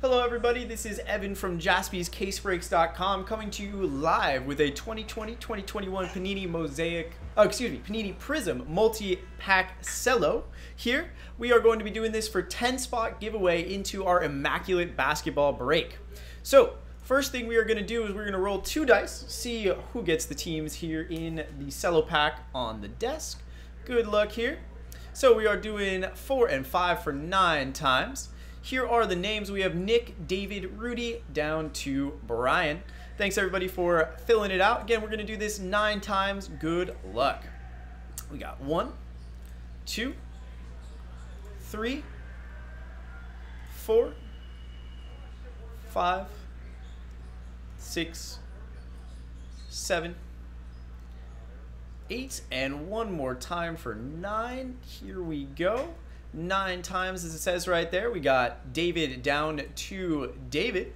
Hello, everybody. This is Evan from JaspysCaseBreaks.com coming to you live with a 2020-2021 Panini Mosaic, oh, excuse me, Panini Prizm multi-pack cello. Here, we are going to be doing this for 10-spot giveaway into our Immaculate Basketball break. So, first thing we are going to do is we're going to roll two dice, see who gets the teams here in the cello pack on the desk. Good luck here. So we are doing four and five for nine times. Here are the names. We have Nick, David, Rudy, down to Brian. Thanks everybody for filling it out. Again, we're going to do this nine times. Good luck. We got one, two, three, four, five, six, seven, eight, and one more time for nine. Here we go. Nine times, as it says right there. We got David down to David.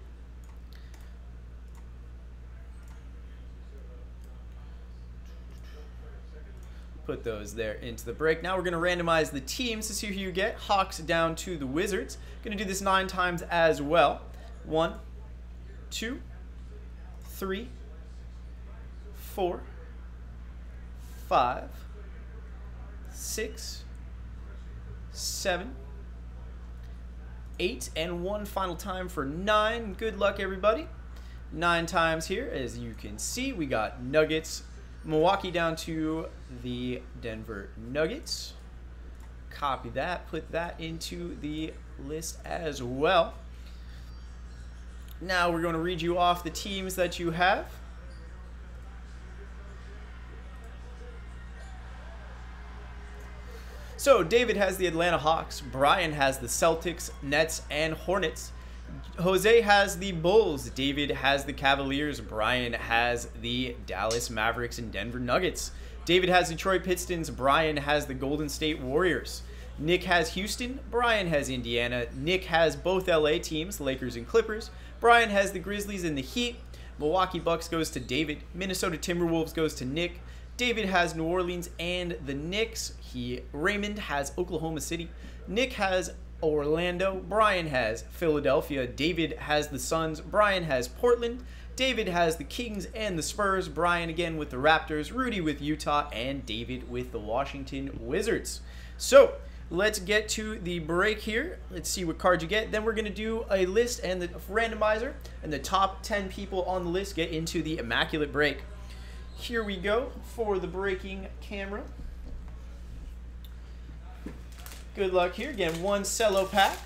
Put those there into the break. Now we're going to randomize the teams to see who you get. Hawks down to the Wizards. Going to do this nine times as well. One, two, three, four, five, six, seven, eight, and one final time for nine. Good luck, everybody. Nine times here, as you can see, we got Nuggets, Milwaukee down to the Denver Nuggets. Copy that, put that into the list as well. Now we're going to read you off the teams that you have. So David has the Atlanta Hawks, Brian has the Celtics, Nets, and Hornets. Jose has the Bulls, David has the Cavaliers, Brian has the Dallas Mavericks and Denver Nuggets. David has Detroit Pistons, Brian has the Golden State Warriors. Nick has Houston, Brian has Indiana, Nick has both LA teams, Lakers and Clippers. Brian has the Grizzlies and the Heat. Milwaukee Bucks goes to David, Minnesota Timberwolves goes to Nick. David has New Orleans and the Knicks. He Raymond has Oklahoma City. Nick has Orlando. Brian has Philadelphia. David has the Suns. Brian has Portland. David has the Kings and the Spurs. Brian again with the Raptors. Rudy with Utah. And David with the Washington Wizards. So let's get to the break here. Let's see what cards you get. Then we're going to do a list and the randomizer. And the top 10 people on the list get into the Immaculate Break. Here we go for the breaking camera. Good luck here. Again, one cello pack.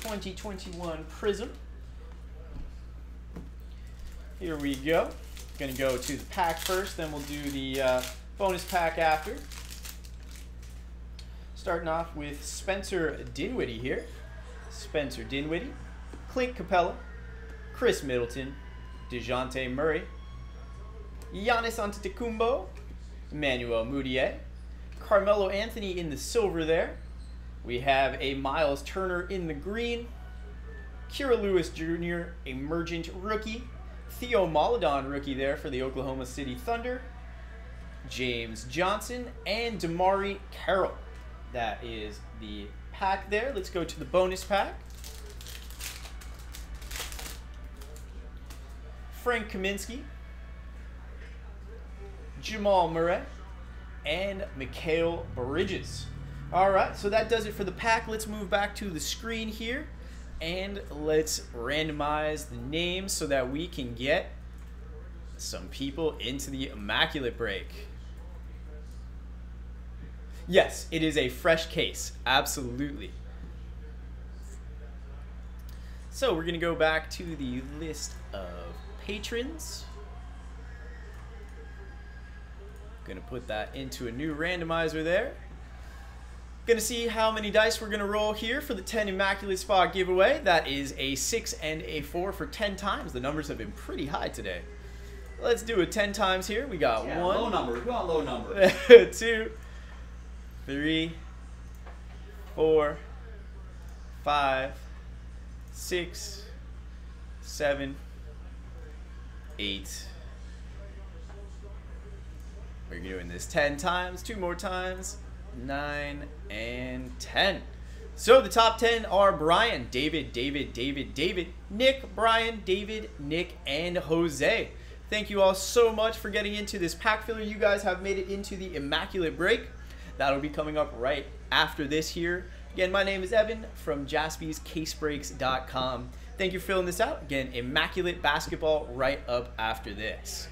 2021 Prizm. Here we go. Going to go to the pack first, then we'll do the uh, bonus pack after. Starting off with Spencer Dinwiddie here. Spencer Dinwiddie. Clint Capela. Khris Middleton. Dejounte Murray. Giannis Antetokounmpo. Emmanuel Mudiay. Carmelo Anthony in the silver there. We have a Miles Turner in the green. Kira Lewis Jr., emergent rookie. Theo Maledon rookie there for the Oklahoma City Thunder. James Johnson and DeMarre Carroll. That is the pack there. Let's go to the bonus pack. Frank Kaminsky, Jamal Murray, and Mikal Bridges. All right, so that does it for the pack. Let's move back to the screen here, and let's randomize the names so that we can get some people into the Immaculate Break. Yes, it is a fresh case. Absolutely. So we're going to go back to the list of patrons. Gonna put that into a new randomizer there. Gonna see how many dice we're gonna roll here for the 10 Immaculate Spot giveaway. That is a 6 and a 4 for 10 times. The numbers have been pretty high today. Let's do it 10 times here. We got yeah, one. Low number. We want low number. two, three, four, five, six, seven, eight. We're doing this 10 times, two more times. 9, and 10. So the top 10 are Brian, David, David, David, David, Nick, Brian, David, Nick, and Jose. Thank you all so much for getting into this pack filler. You guys have made it into the Immaculate Break. That'll be coming up right after this here. Again, my name is Evan from jaspyscasebreaks.com. Thank you for filling this out. Again, Immaculate Basketball right up after this.